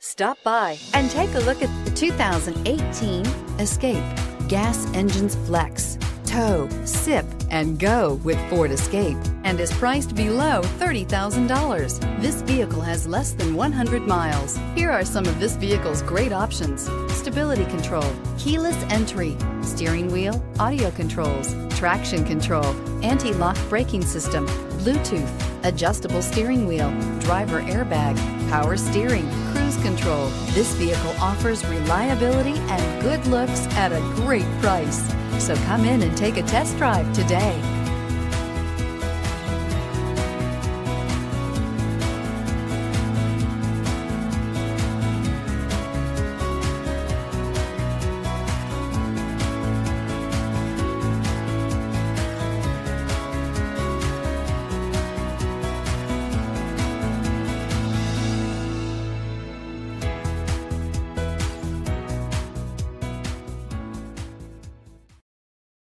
Stop by and take a look at the 2018 Escape. Gas engines flex, tow, sip, and go with Ford Escape and is priced below $30,000. This vehicle has less than 100 miles. Here are some of this vehicle's great options. Stability control, keyless entry, steering wheel, audio controls, traction control, anti-lock braking system, Bluetooth, adjustable steering wheel, driver airbag, power steering, cruise control. This vehicle offers reliability and good looks at a great price. So come in and take a test drive today.